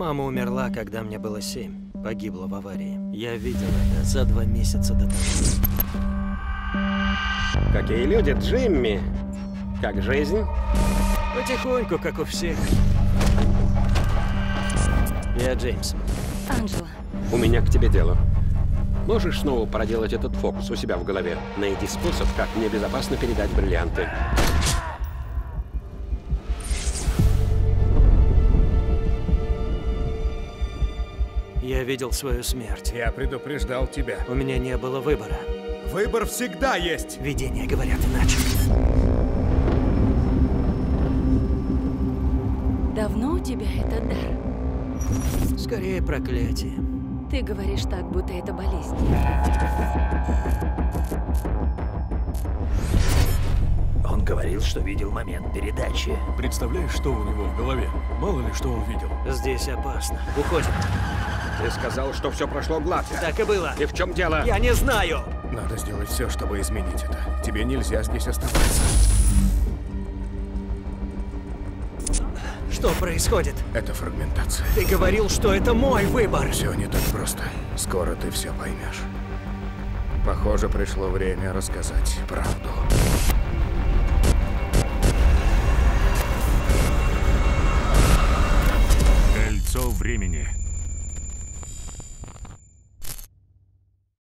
Мама умерла, когда мне было семь. Погибла в аварии. Я видел это за два месяца до того. Какие люди, Джимми? Как жизнь? Потихоньку, как у всех. Я Джеймс. Анджела, У меня к тебе дело. Можешь снова проделать этот фокус у себя в голове? Найди способ, как мне безопасно передать бриллианты. Я видел свою смерть. Я предупреждал тебя. У меня не было выбора. Выбор всегда есть. Видения говорят иначе. давно у тебя этот дар? Скорее проклятие. Ты говоришь так, будто это болезнь. Он говорил, что видел момент передачи. Представляешь, что у него в голове? Мало ли, что он видел. Здесь опасно. Уходим. Ты сказал, что все прошло гладко. Так и было. И в чем дело? Я не знаю. Надо сделать все, чтобы изменить это. Тебе нельзя здесь оставаться. Что происходит? Это фрагментация. Ты говорил, что это мой выбор. Все не так просто. Скоро ты все поймешь. Похоже, пришло время рассказать правду. Кольцо времени.